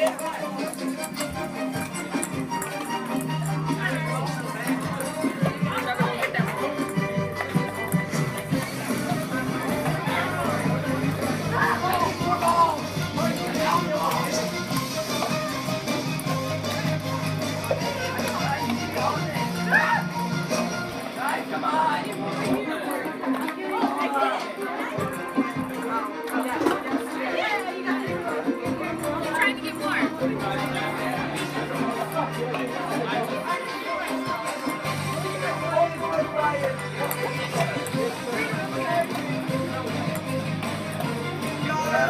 Get right.